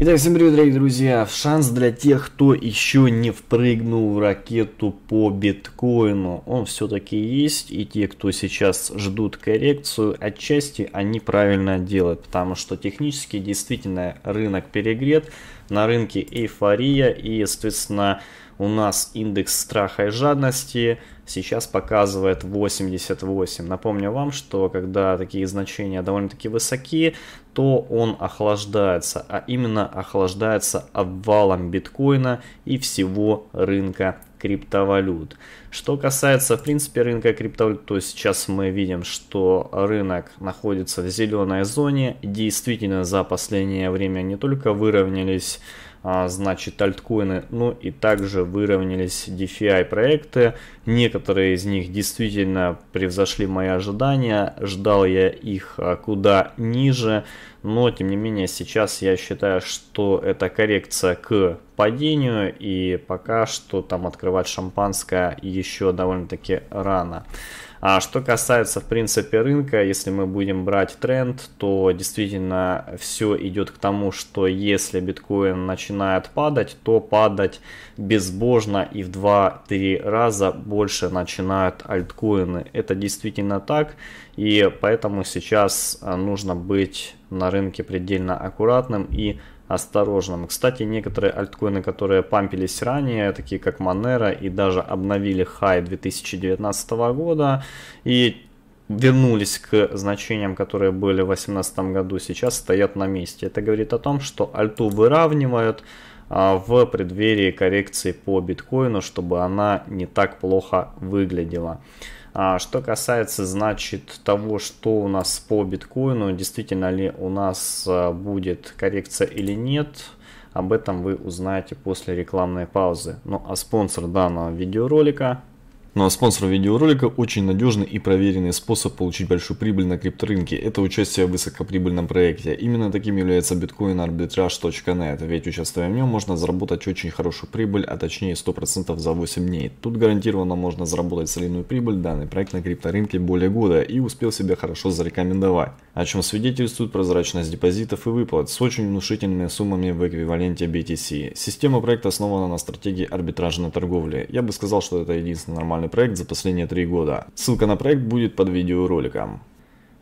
Итак, всем привет, дорогие друзья! Шанс для тех, кто еще не впрыгнул в ракету по биткоину, он все-таки есть. И те, кто сейчас ждут коррекцию, отчасти они правильно делают, потому что технически действительно рынок перегрет, на рынке эйфория и, естественно, у нас индекс страха и жадности сейчас показывает 88. Напомню вам, что когда такие значения довольно-таки высокие, то он охлаждается, а именно охлаждается обвалом биткоина и всего рынка криптовалют. Что касается, в принципе, рынка криптовалют, то сейчас мы видим, что рынок находится в зеленой зоне. Действительно, за последнее время не только выровнялись значит, альткоины, ну и также выровнялись DeFi проекты. Некоторые из них действительно превзошли мои ожидания, ждал я их а, куда ниже, но тем не менее сейчас я считаю, что это коррекция к падению и пока что там открывать шампанское еще довольно-таки рано. А что касается, в принципе, рынка, если мы будем брать тренд, то действительно все идет к тому, что если биткоин начинает падать, то падать безбожно и в 2-3 раза больше начинают альткоины. Это действительно так, и поэтому сейчас нужно быть на рынке предельно аккуратным и осторожным. Кстати, некоторые альткоины, которые пампились ранее, такие как Monero и даже обновили хай 2019 года и вернулись к значениям, которые были в 2018 году, сейчас стоят на месте. Это говорит о том, что альту выравнивают а, в преддверии коррекции по биткоину, чтобы она не так плохо выглядела. А что касается, значит, того, что у нас по биткоину, действительно ли у нас а, будет коррекция или нет, об этом вы узнаете после рекламной паузы. Ну а спонсор данного видеоролика ну а спонсор видеоролика очень надежный и проверенный способ получить большую прибыль на крипторынке. Это участие в высокоприбыльном проекте. Именно таким является bitcoinarbitrage.net, ведь участвуя в нем можно заработать очень хорошую прибыль, а точнее 100% за 8 дней. Тут гарантированно можно заработать солидную прибыль, данный проект на крипторынке более года и успел себя хорошо зарекомендовать. О чем свидетельствует прозрачность депозитов и выплат с очень внушительными суммами в эквиваленте BTC. Система проекта основана на стратегии арбитражной торговли. Я бы сказал, что это единственный нормальный проект за последние три года. Ссылка на проект будет под видеороликом.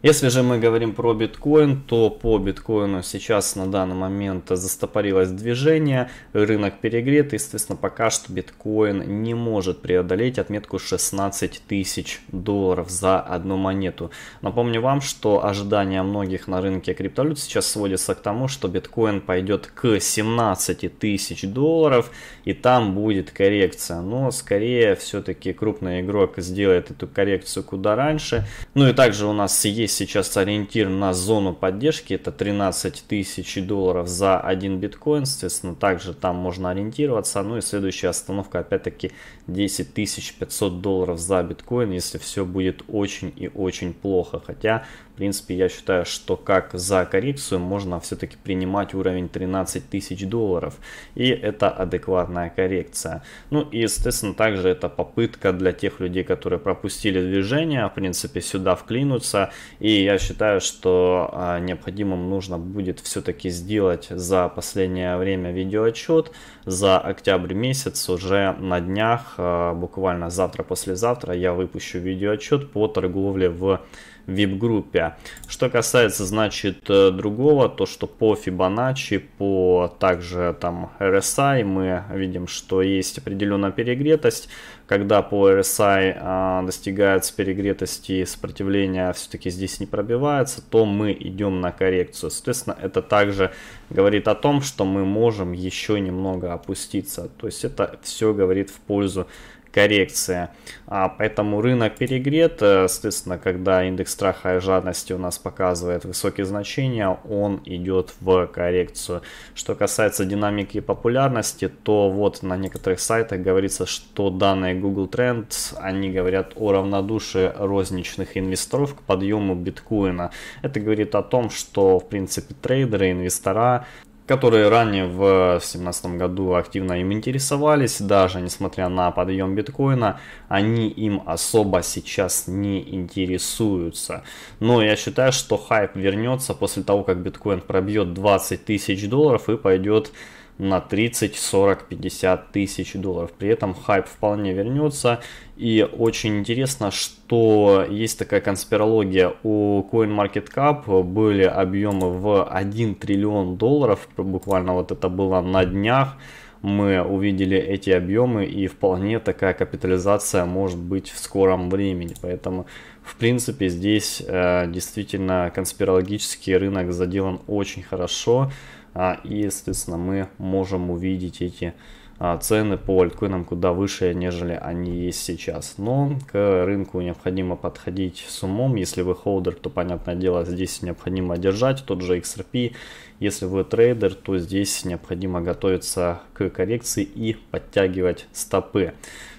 Если же мы говорим про биткоин, то по биткоину сейчас на данный момент застопорилось движение, рынок перегрет, естественно, пока что биткоин не может преодолеть отметку 16 тысяч долларов за одну монету. Напомню вам, что ожидания многих на рынке криптовалют сейчас сводятся к тому, что биткоин пойдет к 17 тысяч долларов и там будет коррекция. Но скорее все-таки крупный игрок сделает эту коррекцию куда раньше. Ну и также у нас есть сейчас ориентир на зону поддержки, это 13 тысяч долларов за один биткоин, соответственно, также там можно ориентироваться. Ну и следующая остановка, опять-таки, 10 500 долларов за биткоин, если все будет очень и очень плохо. Хотя в принципе, я считаю, что как за коррекцию можно все-таки принимать уровень 13 тысяч долларов. И это адекватная коррекция. Ну и, естественно, также это попытка для тех людей, которые пропустили движение, в принципе, сюда вклинуться. И я считаю, что а, необходимым нужно будет все-таки сделать за последнее время видеоотчет. За октябрь месяц уже на днях, а, буквально завтра-послезавтра, я выпущу видеоотчет по торговле в VIP-группе. Что касается, значит, э, другого, то что по Fibonacci, по также там RSI мы видим, что есть определенная перегретость. Когда по RSI а, достигается перегретости сопротивления все-таки здесь не пробивается, то мы идем на коррекцию. Соответственно, это также говорит о том, что мы можем еще немного опуститься. То есть это все говорит в пользу коррекция. А, поэтому рынок перегрет, э, соответственно, когда индекс страха и жадности у нас показывает высокие значения, он идет в коррекцию. Что касается динамики популярности, то вот на некоторых сайтах говорится, что данные Google Trends, они говорят о равнодушии розничных инвесторов к подъему биткоина. Это говорит о том, что в принципе трейдеры, инвестора которые ранее в 2017 году активно им интересовались, даже несмотря на подъем биткоина, они им особо сейчас не интересуются. Но я считаю, что хайп вернется после того, как биткоин пробьет 20 тысяч долларов и пойдет на 30, 40, 50 тысяч долларов. При этом хайп вполне вернется. И очень интересно, что есть такая конспирология. У CoinMarketCap были объемы в 1 триллион долларов. Буквально вот это было на днях. Мы увидели эти объемы и вполне такая капитализация может быть в скором времени. Поэтому в принципе здесь э, действительно конспирологический рынок заделан очень хорошо. А, и, естественно, мы можем увидеть эти а, цены по альткоинам куда выше, нежели они есть сейчас. Но к рынку необходимо подходить с умом. Если вы холдер, то, понятное дело, здесь необходимо держать тот же XRP. Если вы трейдер, то здесь необходимо готовиться к коррекции и подтягивать стопы.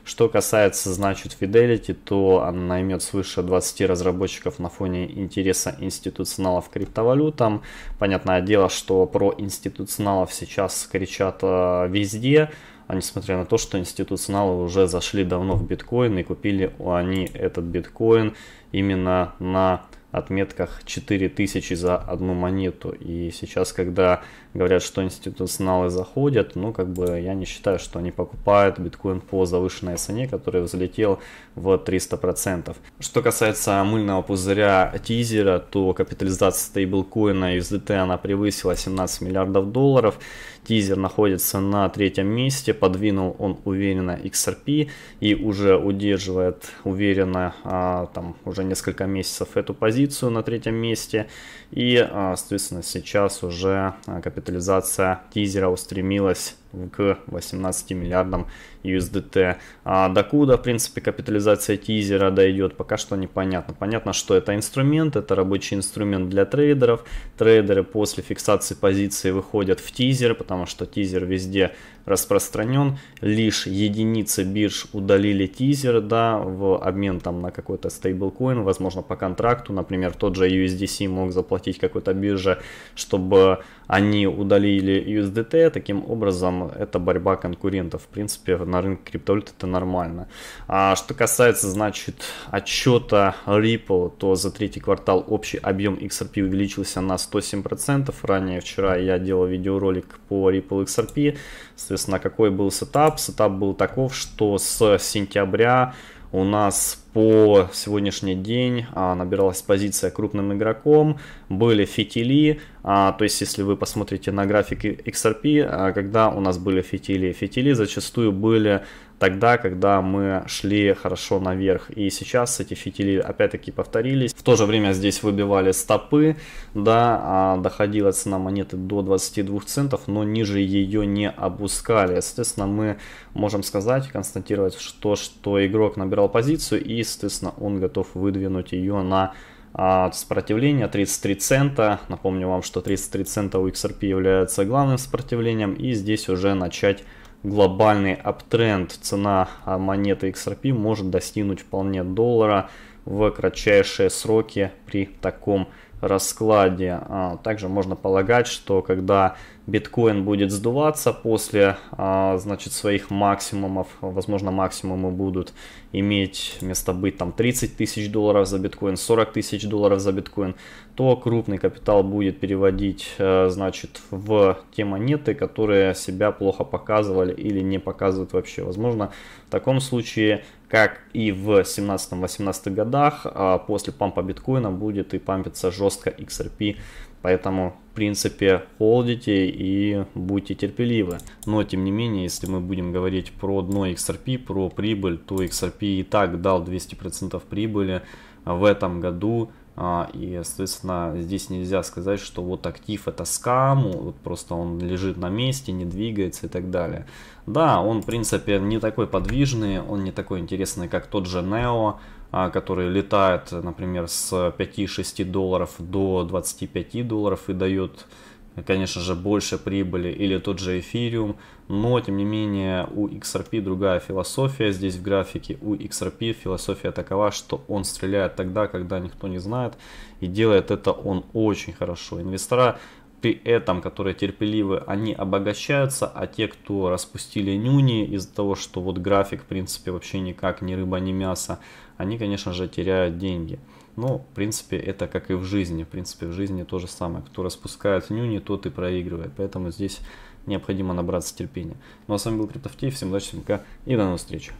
Что касается, значит, Fidelity, то она наймет свыше 20 разработчиков на фоне интереса институционалов к криптовалютам. Понятное дело, что про институционалов сейчас кричат э, везде, а несмотря на то, что институционалы уже зашли давно в биткоин и купили они этот биткоин именно на отметках 4000 за одну монету. И сейчас, когда говорят, что институционалы заходят, ну, как бы я не считаю, что они покупают биткоин по завышенной цене, который взлетел в 300%. Что касается мыльного пузыря тизера, то капитализация стейблкоина USDT она превысила 17 миллиардов долларов. Тизер находится на третьем месте, подвинул он уверенно XRP и уже удерживает уверенно а, там уже несколько месяцев эту позицию на третьем месте. И, а, соответственно, сейчас уже а, капитализация тизера устремилась к 18 миллиардам USDT. А докуда, в принципе, капитализация тизера дойдет, пока что непонятно. Понятно, что это инструмент, это рабочий инструмент для трейдеров. Трейдеры после фиксации позиции выходят в тизер, потому что тизер везде распространен. Лишь единицы бирж удалили тизер, да, в обмен там на какой-то стейблкоин, возможно, по контракту. Например, тот же USDC мог заплатить какой-то бирже, чтобы они удалили USDT. Таким образом, это борьба конкурентов. В принципе, на рынке криптовалют это нормально. А что касается, значит, отчета Ripple, то за третий квартал общий объем XRP увеличился на 107%. Ранее вчера я делал видеоролик по Ripple XRP. Соответственно, какой был setup? Setup был таков, что с сентября у нас по сегодняшний день а, набиралась позиция крупным игроком, были фитили, а, то есть если вы посмотрите на график XRP, а, когда у нас были фитили, фитили зачастую были тогда, когда мы шли хорошо наверх. И сейчас эти фитили опять-таки повторились. В то же время здесь выбивали стопы, да, а доходила цена монеты до 22 центов, но ниже ее не опускали. Соответственно, мы можем сказать, констатировать, что, что игрок набирал позицию и, естественно, он готов выдвинуть ее на сопротивление 33 цента. Напомню вам, что 33 цента у XRP является главным сопротивлением. И здесь уже начать глобальный аптренд, цена а, монеты XRP может достигнуть вполне доллара в кратчайшие сроки при таком раскладе. А, также можно полагать, что когда биткоин будет сдуваться после а, значит, своих максимумов, возможно максимумы будут иметь место быть там 30 тысяч долларов за биткоин, 40 тысяч долларов за биткоин, то крупный капитал будет переводить э, значит, в те монеты, которые себя плохо показывали или не показывают вообще. Возможно, в таком случае, как и в 17-18 годах, а, после пампа биткоина будет и пампиться жестко XRP Поэтому, в принципе, холдите и будьте терпеливы. Но, тем не менее, если мы будем говорить про дно XRP, про прибыль, то XRP и так дал 200% прибыли в этом году. А, и, соответственно, здесь нельзя сказать, что вот актив это скам, вот просто он лежит на месте, не двигается и так далее. Да, он, в принципе, не такой подвижный, он не такой интересный, как тот же Neo, а, который летает, например, с 5-6 долларов до 25 долларов и дает, конечно же, больше прибыли, или тот же эфириум, но, тем не менее, у XRP другая философия здесь в графике, у XRP философия такова, что он стреляет тогда, когда никто не знает, и делает это он очень хорошо. Инвестора при этом, которые терпеливы, они обогащаются, а те, кто распустили нюни из-за того, что вот график, в принципе, вообще никак ни рыба, ни мясо, они, конечно же, теряют деньги. Но, в принципе, это как и в жизни. В принципе, в жизни то же самое. Кто распускает нюни, тот и проигрывает. Поэтому здесь необходимо набраться терпения. Ну а с вами был Криптофтей. Всем удачи, всем пока и до новых встреч.